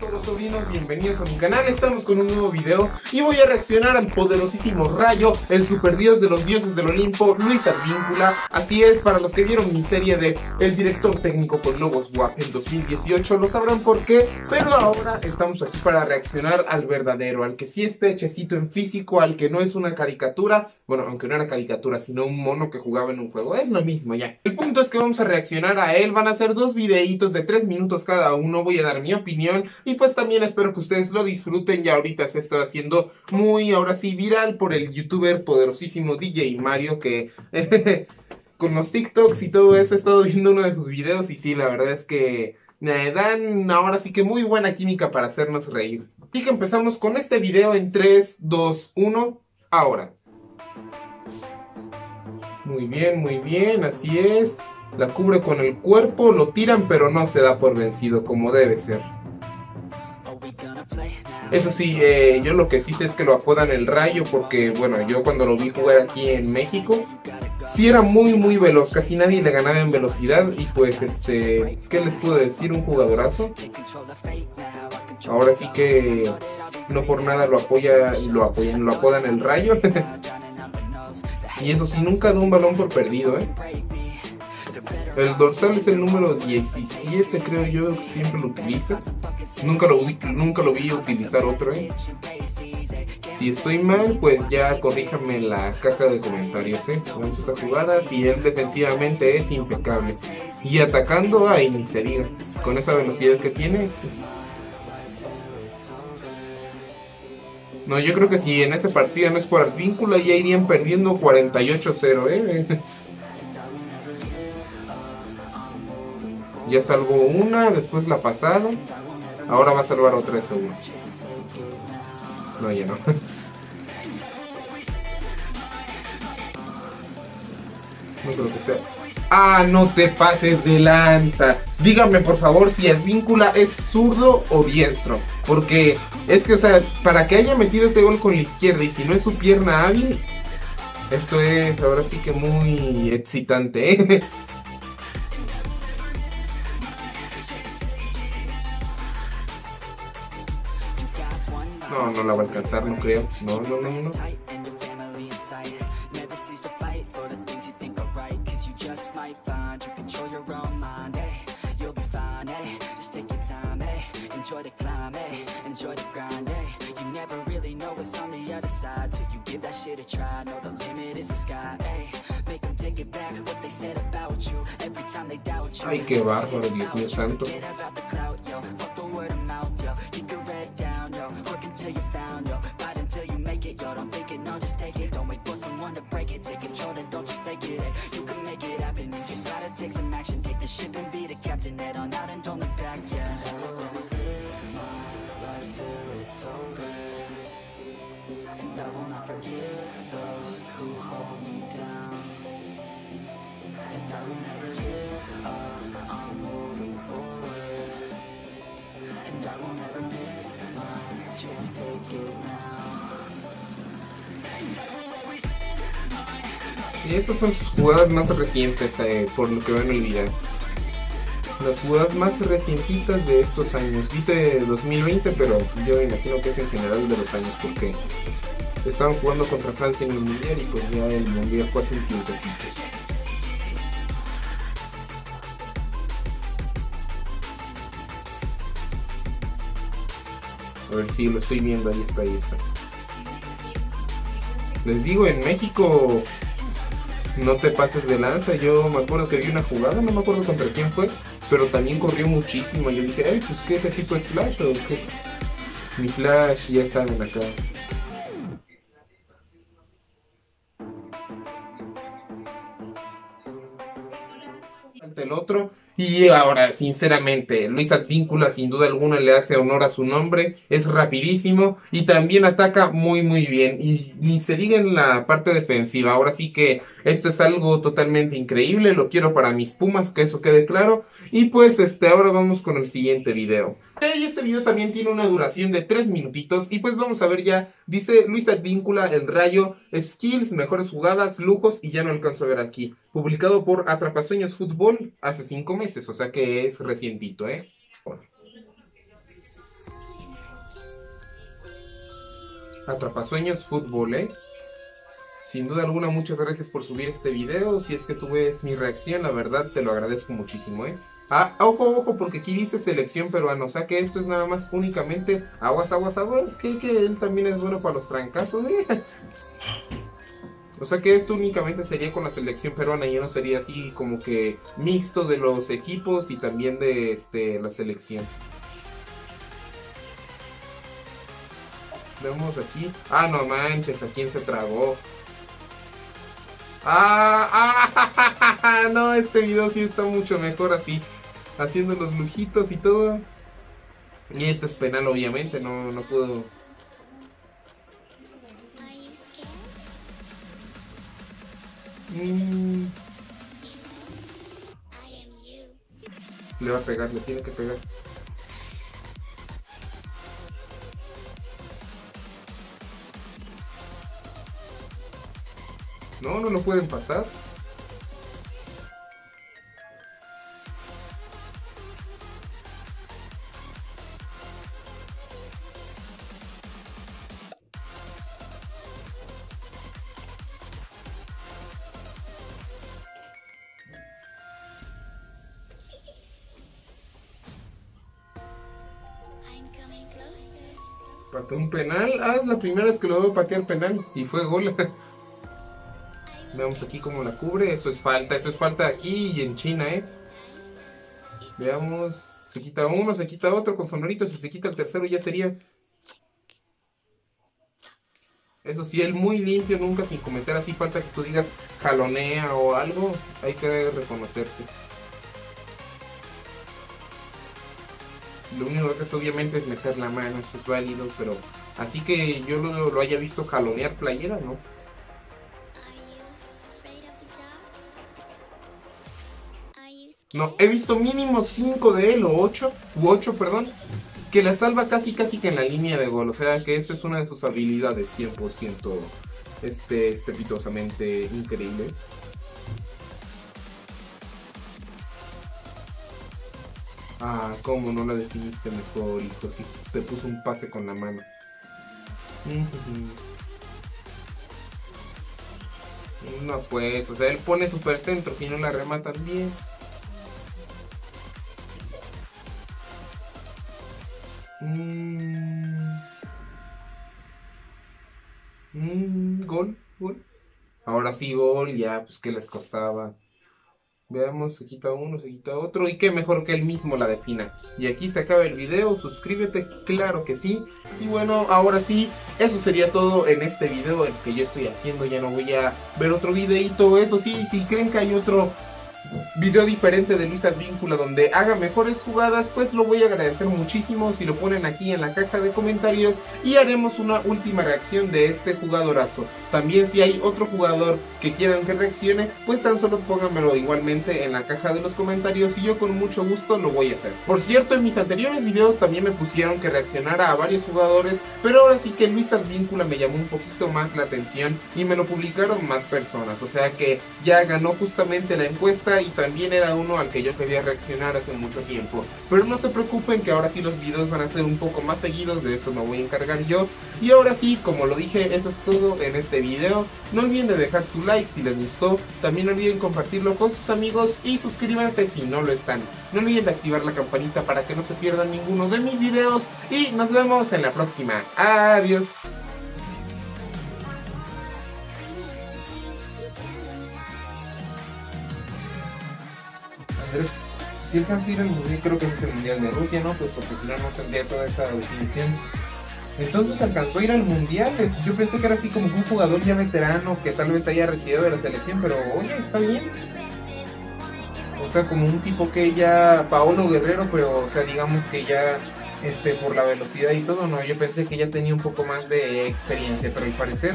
todos sobrinos, bienvenidos a mi canal, estamos con un nuevo video y voy a reaccionar al poderosísimo Rayo, el superdios de los dioses del Olimpo, Luis Advíncula. Así es, para los que vieron mi serie de El director técnico con Lobos WAP en 2018 lo sabrán por qué, pero ahora estamos aquí para reaccionar al verdadero, al que sí está hechecito en físico, al que no es una caricatura, bueno, aunque no era caricatura, sino un mono que jugaba en un juego, es lo mismo ya. El punto es que vamos a reaccionar a él, van a ser dos videitos de 3 minutos cada uno, voy a dar mi opinión y pues también espero que ustedes lo disfruten. Ya ahorita se está haciendo muy, ahora sí, viral por el youtuber poderosísimo DJ Mario que... con los TikToks y todo eso he estado viendo uno de sus videos y sí, la verdad es que me dan ahora sí que muy buena química para hacernos reír. Así que empezamos con este video en 3, 2, 1, ahora. Muy bien, muy bien, así es. La cubre con el cuerpo, lo tiran pero no se da por vencido como debe ser. Eso sí, eh, yo lo que sí sé es que lo apodan el Rayo porque, bueno, yo cuando lo vi jugar aquí en México, sí era muy, muy veloz, casi nadie le ganaba en velocidad y pues, este, ¿qué les puedo decir? Un jugadorazo. Ahora sí que no por nada lo apoya, lo apoyan, lo apodan el Rayo. y eso sí, nunca da un balón por perdido, ¿eh? El dorsal es el número 17, creo yo, siempre lo utiliza. Nunca lo, vi, nunca lo vi utilizar otro, ¿eh? Si estoy mal, pues ya corríjame en la caja de comentarios, ¿eh? Vamos esta jugada, si él defensivamente es impecable. Y atacando, a ni Con esa velocidad que tiene. No, yo creo que si en ese partido no es por el vínculo, ya irían perdiendo 48-0, ¿eh? Ya salvó una, después la pasada. Ahora va a salvar otra esa una. No, ya no. No creo que sea. Ah, no te pases de lanza. Dígame por favor si Advíncula es zurdo o diestro. Porque es que, o sea, para que haya metido ese gol con la izquierda y si no es su pierna hábil, esto es ahora sí que muy excitante. ¿eh? No, no la va a alcanzar, no creo. No, no, no, no. Enjoy the climb, eh? enjoy the grind, eh? You never really know what's on the other side Till you give that shit a try, know the limit is the sky, eh? Make them take it back, what they said about you Every time they doubt you Ay, qué bárbaro, Dios mío santo Y estas son sus jugadas más recientes, eh, por lo que veo en el video. Las jugadas más recientitas de estos años. Dice 2020, pero yo imagino que es en general de los años, porque estaban jugando contra Francia en el Mundial y pues ya el Mundial fue hace un tiempecito. A ver si lo estoy viendo, ahí está, ahí está. Les digo, en México no te pases de lanza. Yo me acuerdo que vi una jugada, no me acuerdo contra quién fue, pero también corrió muchísimo. Yo dije, ay, pues que ese tipo es Flash o qué. Mi Flash, ya saben acá. el otro. Y ahora, sinceramente, Luis Advíncula sin duda alguna le hace honor a su nombre, es rapidísimo y también ataca muy muy bien. Y ni se diga en la parte defensiva, ahora sí que esto es algo totalmente increíble, lo quiero para mis Pumas, que eso quede claro. Y pues este, ahora vamos con el siguiente video. Este video también tiene una duración de 3 minutitos y pues vamos a ver ya, dice Luis Advíncula, el rayo, skills, mejores jugadas, lujos y ya no alcanzo a ver aquí. Publicado por Atrapasueños Fútbol hace 5 meses, o sea que es recientito, ¿eh? Atrapasueños Fútbol, ¿eh? Sin duda alguna, muchas gracias por subir este video. Si es que tú ves mi reacción, la verdad te lo agradezco muchísimo, ¿eh? Ah, ojo, ojo, porque aquí dice selección peruana, o sea que esto es nada más únicamente aguas, aguas, aguas, que, que él también es bueno para los trancazos, ¿eh? O sea que esto únicamente sería con la selección peruana y no sería así como que mixto de los equipos y también de este, la selección. Vemos aquí. Ah, no manches, ¿a quién se tragó? Ah, ah, no, este video sí está mucho mejor así. Haciendo los lujitos y todo. Y esto es penal, obviamente, no, no puedo Mm. Le va a pegar, le tiene que pegar. No, no lo pueden pasar. Pateó un penal. Ah, es la primera vez que lo veo patear penal. Y fue gol. Veamos aquí cómo la cubre. Esto es falta. Esto es falta aquí y en China, ¿eh? Veamos. Se quita uno, se quita otro con sonoritos. Si se quita el tercero ya sería... Eso sí, él muy limpio, nunca sin cometer así falta que tú digas jalonea o algo. Hay que reconocerse. Lo único que hace obviamente es meter la mano, eso es válido, pero así que yo lo, haya visto jalonear playera, ¿no? No, he visto mínimo 5 de él, o 8, u 8, perdón, que la salva casi casi que en la línea de gol. O sea que eso es una de sus habilidades 100% este, estrepitosamente increíbles. Ah, cómo no la definiste mejor, hijo, si te puso un pase con la mano. No pues, o sea, él pone super centro, si no la rematan bien. Mm. Mm, gol, gol. Ahora sí, gol, ya, pues que les costaba. Veamos, se quita uno, se quita otro. Y qué mejor que él mismo la defina. Y aquí se acaba el video. Suscríbete, claro que sí. Y bueno, ahora sí, eso sería todo en este video. El que yo estoy haciendo. Ya no voy a ver otro videito. Eso sí, si creen que hay otro video diferente de Luis Advíncula donde haga mejores jugadas, pues lo voy a agradecer muchísimo si lo ponen aquí en la caja de comentarios y haremos una última reacción de este jugadorazo. También si hay otro jugador que quieran que reaccione, pues tan solo pónganmelo igualmente en la caja de los comentarios y yo con mucho gusto lo voy a hacer. Por cierto, en mis anteriores videos también me pusieron que reaccionara a varios jugadores, pero ahora sí que Luis Advíncula me llamó un poquito más la atención y me lo publicaron más personas, o sea que ya ganó justamente la encuesta y también era uno al que yo quería reaccionar hace mucho tiempo. Pero no se preocupen que ahora sí los videos van a ser un poco más seguidos, de eso me voy a encargar yo. Y ahora sí, como lo dije, eso es todo en este video. No olviden de dejar su like si les gustó, también no olviden compartirlo con sus amigos y suscríbanse si no lo están. No olviden de activar la campanita para que no se pierdan ninguno de mis videos y nos vemos en la próxima. Adiós. Si alcanza a ir al mundial, creo que es el mundial de Rusia, ¿no? Pues porque si no, no tendría toda esa definición. Entonces alcanzó a ir al mundial. Yo pensé que era así como un jugador ya veterano que tal vez haya retirado de la selección, pero oye, está bien. O sea, como un tipo que ya, Paolo Guerrero, pero o sea, digamos que ya este por la velocidad y todo, no, yo pensé que ya tenía un poco más de experiencia, pero al parecer,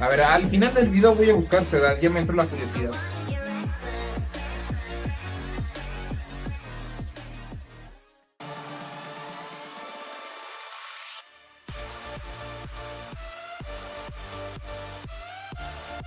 a ver, al final del video voy a buscar su edad, ya me entró la curiosidad.